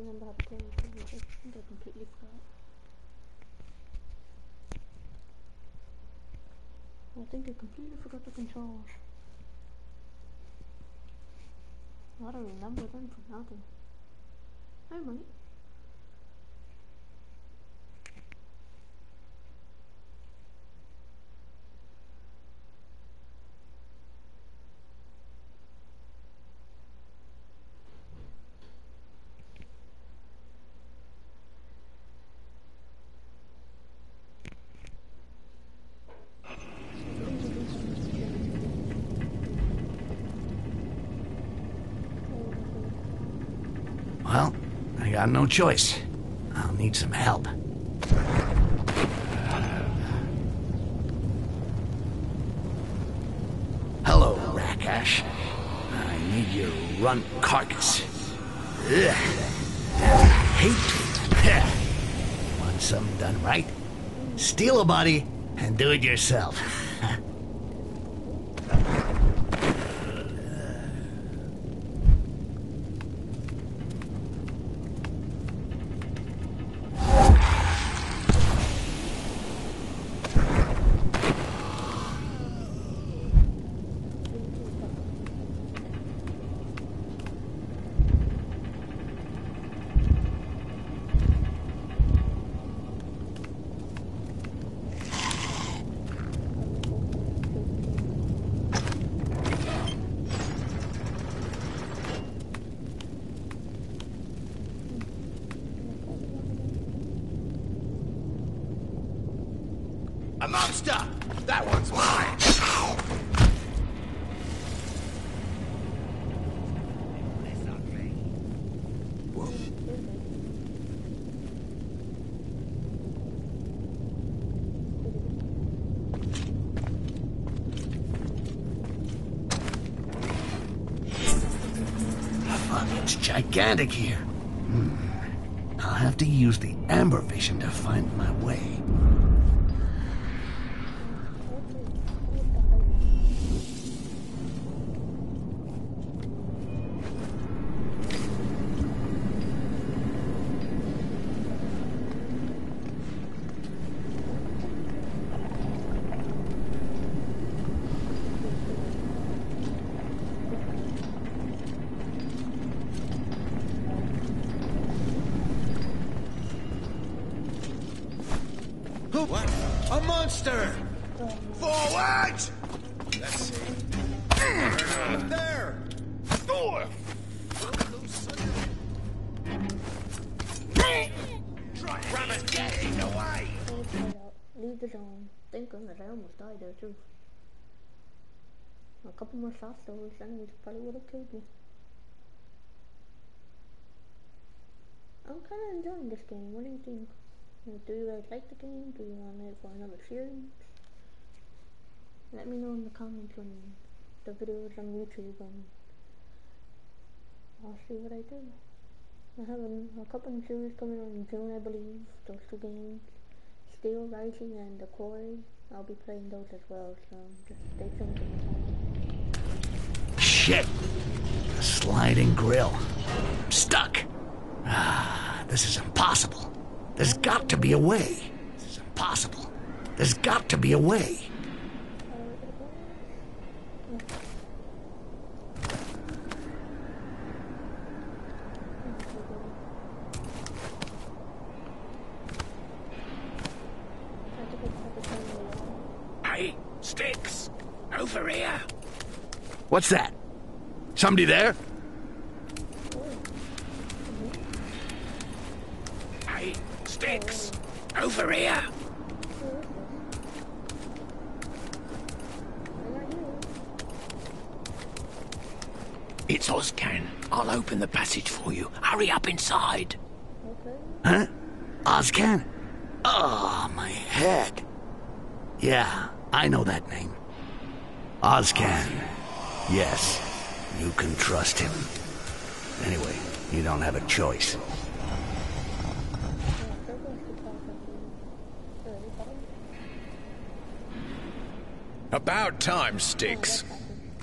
Remember how to play. I think I completely forgot. I think I completely forgot the controls. I don't remember them for nothing. I might. Well, I got no choice. I'll need some help. Hello, Rakash. I need your runt carcass. Ugh. Hate it. Want something done right? Steal a body and do it yourself. A monster! That one's mine! Fuck, it's gigantic here. Hmm. I'll have to use the amber vision to find my way. Who? What? A monster! Forward! Let's see. There! Door! Try ram it, get in the way! Let's head out. Leave the zone. Thank goodness I almost died there too. A couple more shots though, those enemies probably would have killed me. I'm kind of enjoying this game. What do you think? Do you guys like the game? Do you want it for another series? Let me know in the comments when the video is on YouTube and I'll see what I do. I have a, a couple of series coming on in June, I believe. Those two games, Steel Rising and The Quarry. I'll be playing those as well, so just stay tuned. Shit! A sliding grill. I'm stuck. Ah, this is impossible. There's got to be a way. This is impossible. There's got to be a way. Hey, Styx! Over here! What's that? Somebody there? It's Ozcan. I'll open the passage for you. Hurry up inside. Okay. Huh? Ozcan? Oh, ah, my head. Yeah, I know that name. Ozcan. Yes, you can trust him. Anyway, you don't have a choice. About time, Styx.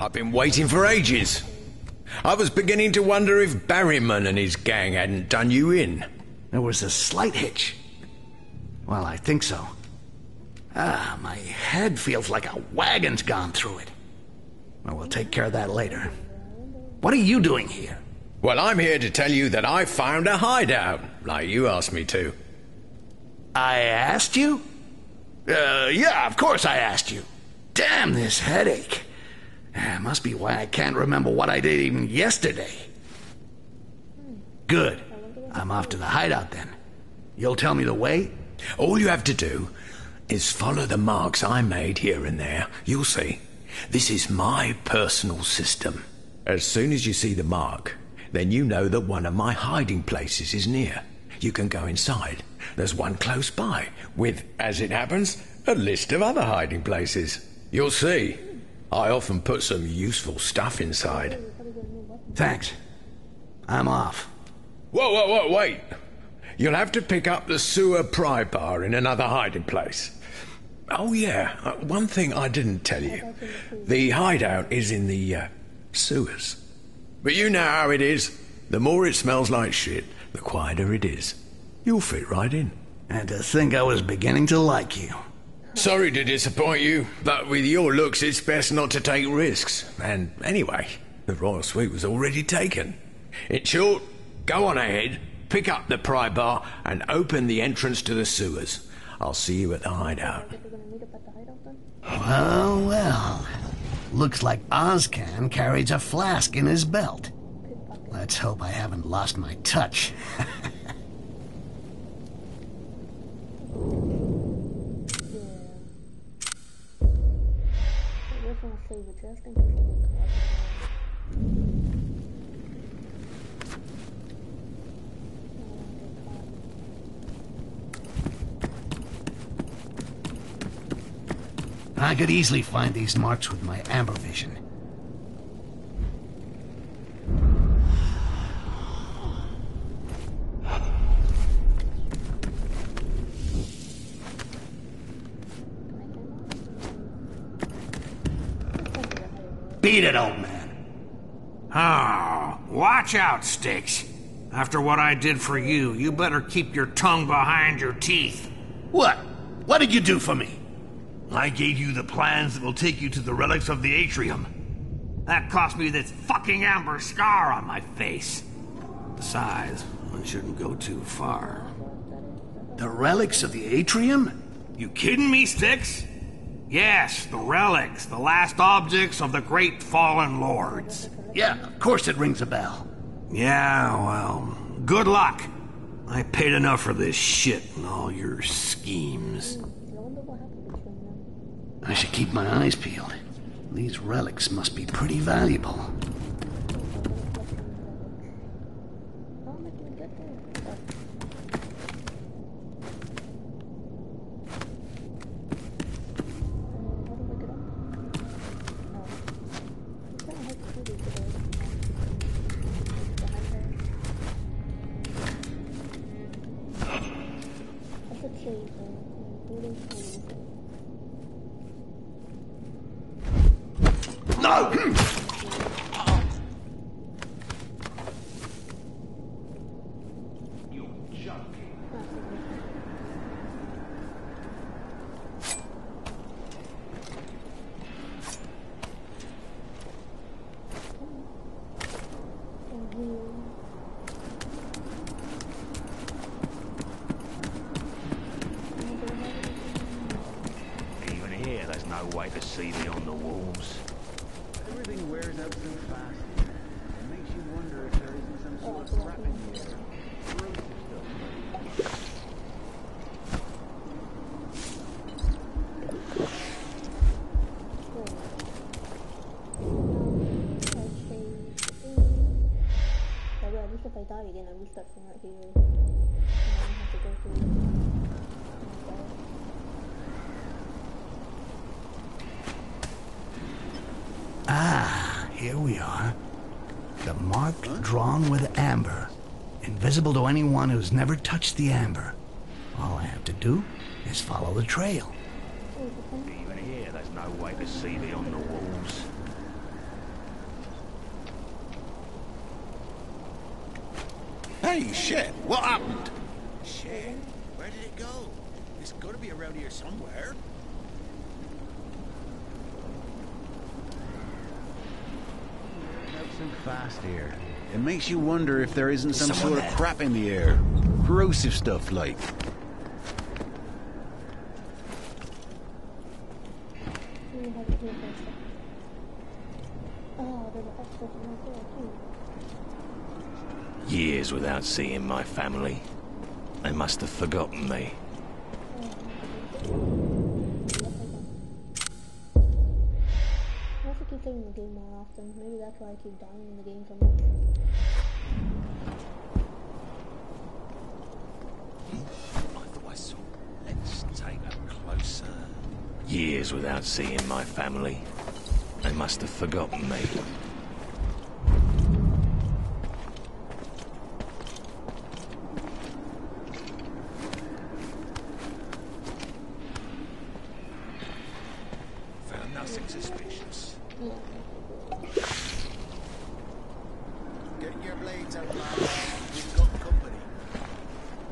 I've been waiting for ages. I was beginning to wonder if Barryman and his gang hadn't done you in. There was a slight hitch. Well, I think so. Ah, my head feels like a wagon's gone through it. Well, we'll take care of that later. What are you doing here? Well, I'm here to tell you that I found a hideout, like you asked me to. I asked you? Uh, yeah, of course I asked you. Damn this headache. Uh, must be why I can't remember what I did even yesterday. Good. I'm off to the hideout then. You'll tell me the way? All you have to do is follow the marks I made here and there. You'll see. This is my personal system. As soon as you see the mark, then you know that one of my hiding places is near. You can go inside. There's one close by, with, as it happens, a list of other hiding places. You'll see. I often put some useful stuff inside. Thanks. I'm off. Whoa, whoa, whoa, wait! You'll have to pick up the sewer pry bar in another hiding place. Oh, yeah, uh, one thing I didn't tell you. The hideout is in the uh, sewers. But you know how it is. The more it smells like shit, the quieter it is. You'll fit right in. And to think I was beginning to like you. Sorry to disappoint you, but with your looks, it's best not to take risks. And anyway, the royal suite was already taken. In short, go on ahead, pick up the pry bar, and open the entrance to the sewers. I'll see you at the hideout. Well, well. Looks like Ozcan carries a flask in his belt. Let's hope I haven't lost my touch. I could easily find these marks with my amber vision. Beat it, old man. Oh, watch out, Styx. After what I did for you, you better keep your tongue behind your teeth. What? What did you do for me? I gave you the plans that will take you to the relics of the atrium. That cost me this fucking amber scar on my face. Besides, one shouldn't go too far. The relics of the atrium? You kidding me, Styx? Yes, the relics, the last objects of the great fallen lords. Yeah, of course it rings a bell. Yeah, well, good luck. I paid enough for this shit and all your schemes. I wonder what happened between them. I should keep my eyes peeled. These relics must be pretty valuable. that's drawn with amber, invisible to anyone who's never touched the amber. All I have to do is follow the trail. Even here, there's no way to see beyond the walls. Hey, shit, what happened? Shit, where did it go? It's gotta be around here somewhere. Fast here. It makes you wonder if there isn't some someone sort of crap in the air. Corrosive stuff, like. We have to do it first. There's an extra one right there too. Years without seeing my family. They must have forgotten me. I keep dying in the game so much. I thought I saw. Let's take a closer. Years without seeing my family. They must have forgotten me. Found nothing suspicious. Get your blades out, lad. We've got company.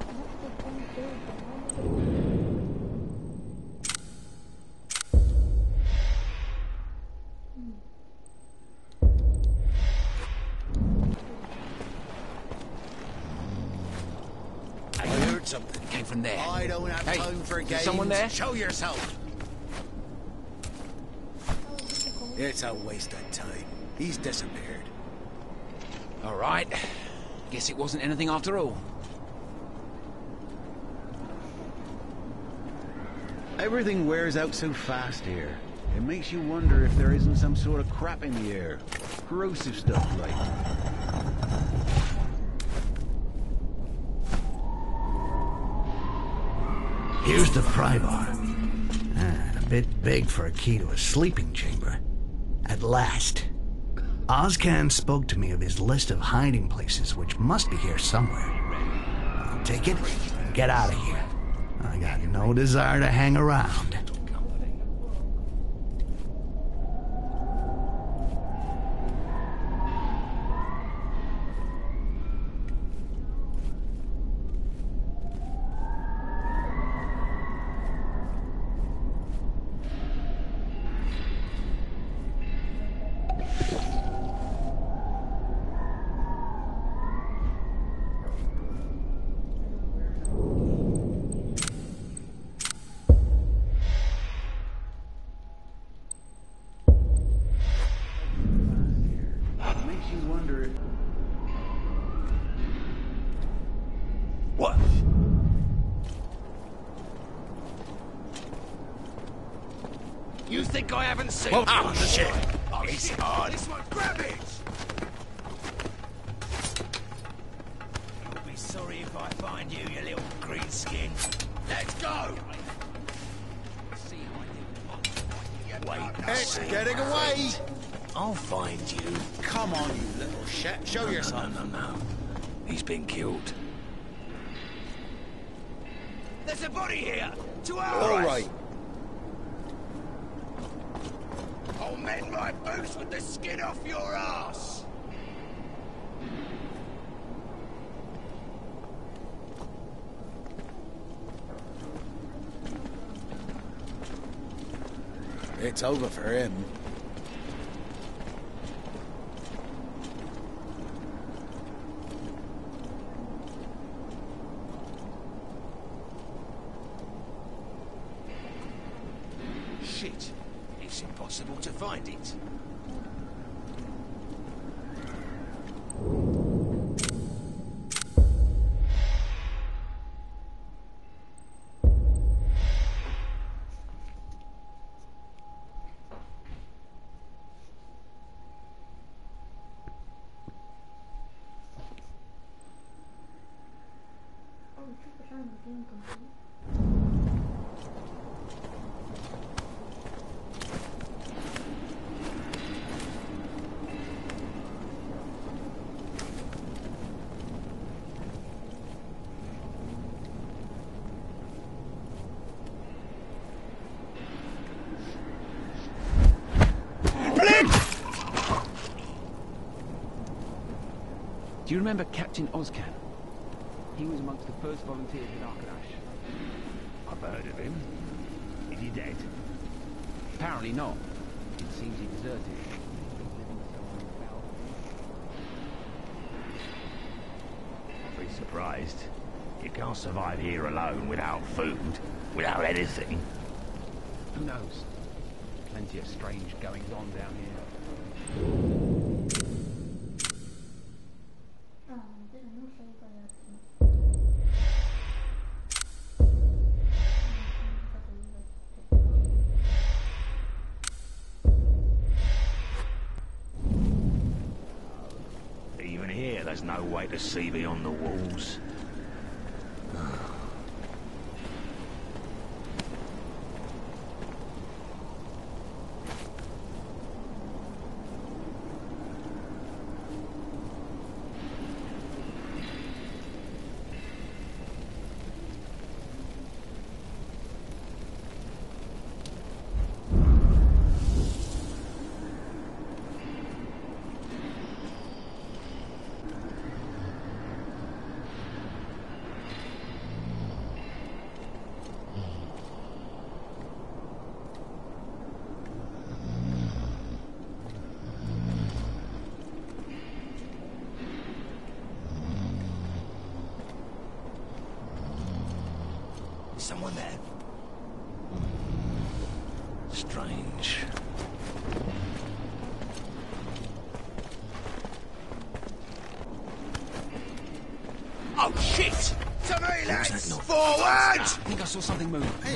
I have to keep playing food, but how am I gonna- I heard something. Came from there. I don't have Hey, time for is games. someone there? Show yourself. It's a waste of time. He's disappeared. All right. Guess it wasn't anything after all. Everything wears out so fast here. It makes you wonder if there isn't some sort of crap in the air. Corrosive stuff, like. Here's the pry bar. Ah, a bit big for a key to a sleeping chamber. At last. Ozcan spoke to me of his list of hiding places, which must be here somewhere. I'll take it and get out of here. I got no desire to hang around. You think I haven't seen ah, Oh, shit! Oh, it's on. This one, grab it! You'll be sorry if I find you, you little green skin. Let's go! Wait, It's getting away. I'll find you. Come on, you little shit. Show No, yourself. no, no. He's been killed. There's a body here! To our All right! right. I'll mend my boots with the skin off your ass! It's over for him. Shit. It's impossible to find it. Oh, 2% of the game complete. Do you remember Captain Ozcan? He was amongst the first volunteers in Arkadash. I've heard of him. Is he dead? Apparently not. It seems he deserted. I'd be surprised. You can't survive here alone without food, without anything. Who knows? Plenty of strange goings on down here. Way to see beyond the walls. Someone there? Strange. Oh, shit! To me, What was lads! Forward! I think I saw something move. Hey,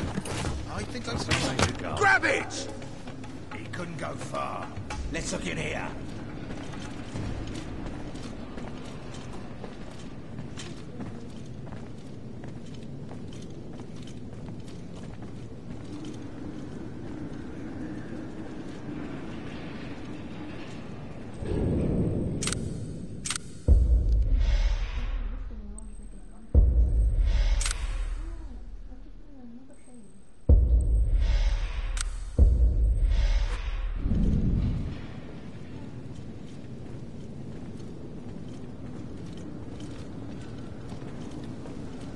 I think I saw something. Grab it! He couldn't go far. Let's look in here.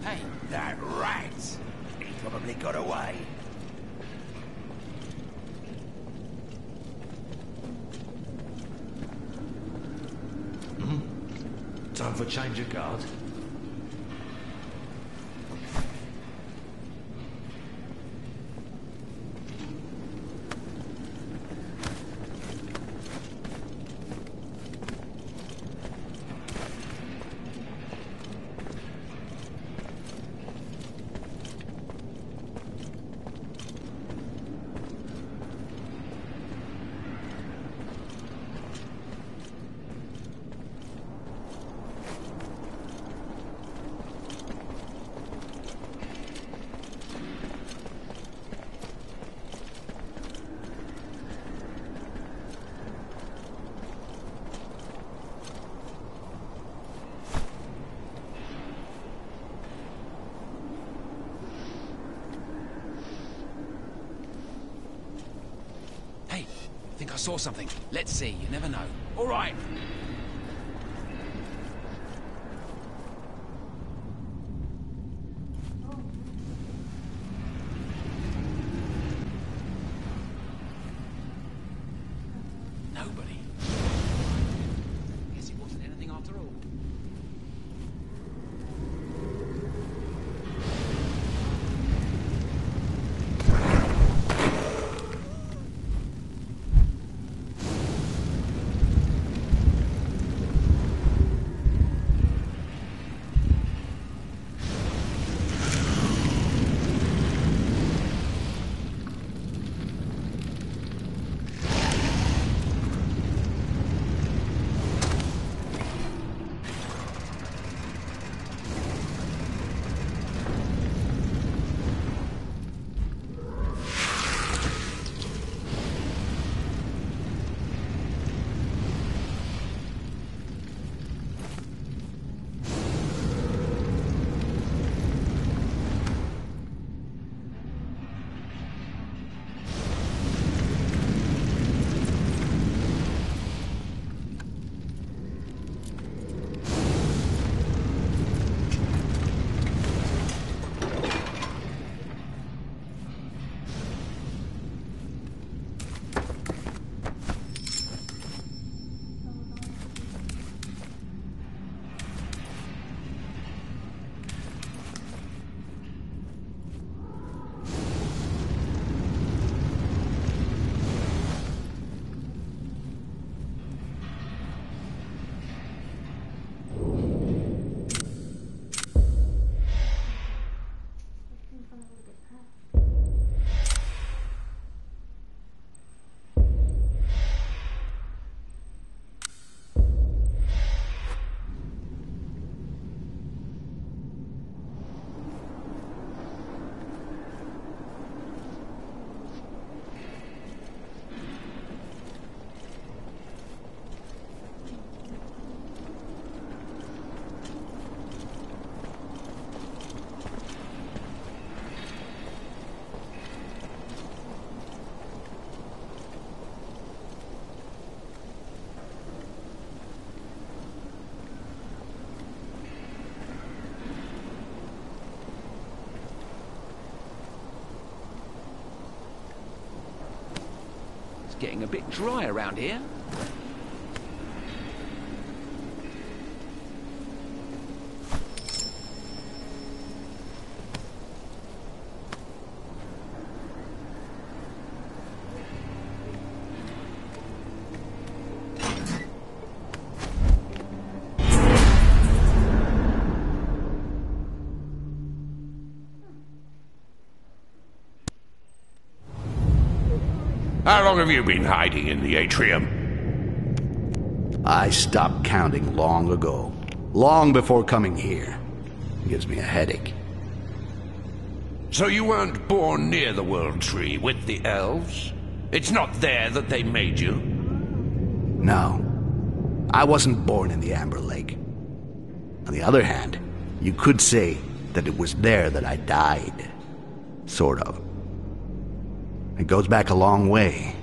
Hey, That rat! He probably got away. Time for change of guard. hey, think I saw something. Let's see, you never know. All right. Getting a bit dry around here. How long have you been hiding in the atrium? I stopped counting long ago. Long before coming here. It gives me a headache. So you weren't born near the World Tree with the elves? It's not there that they made you? No. I wasn't born in the Amber Lake. On the other hand, you could say that it was there that I died. Sort of. It goes back a long way.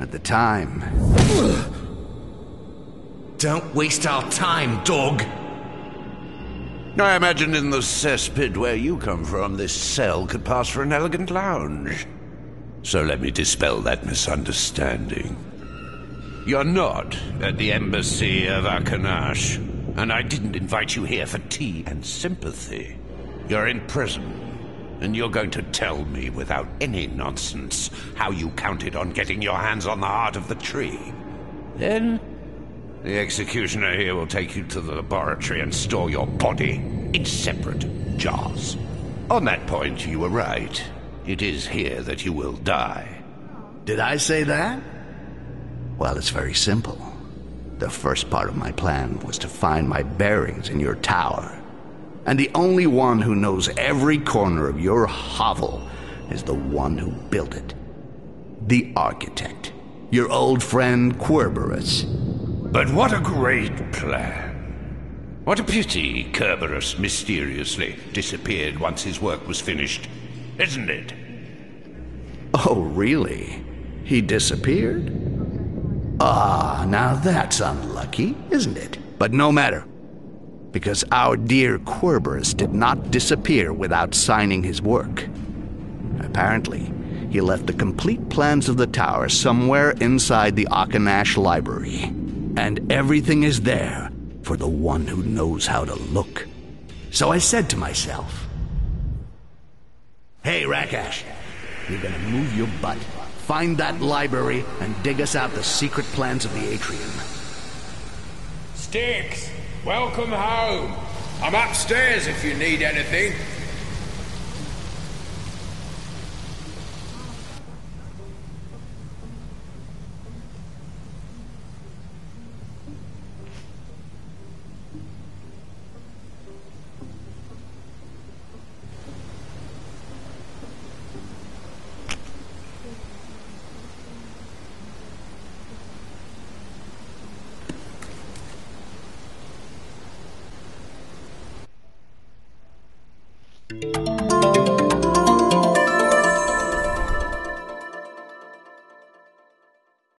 At the time. Don't waste our time, dog. I imagine in the cesspit where you come from, this cell could pass for an elegant lounge. So let me dispel that misunderstanding. You're not at the embassy of Akenash, and I didn't invite you here for tea and sympathy. You're in prison, and you're going to tell me without any nonsense how you counted on getting your hands on the heart of the tree. Then, the executioner here will take you to the laboratory and store your body in separate jars. On that point, you were right. It is here that you will die. Did I say that? Well, it's very simple. The first part of my plan was to find my bearings in your tower. And the only one who knows every corner of your hovel is the one who built it. The architect. Your old friend Kerberos. But what a great plan. What a pity Kerberos mysteriously disappeared once his work was finished, isn't it? Oh, really? He disappeared? Ah, now that's unlucky, isn't it? But no matter. Because our dear Kerberos did not disappear without signing his work. Apparently, he left the complete plans of the tower somewhere inside the Akenash library. And everything is there for the one who knows how to look. So I said to myself, Hey, Rakash, you're gonna move your butt, find that library, and dig us out the secret plans of the atrium. Styx, welcome home. I'm upstairs if you need anything.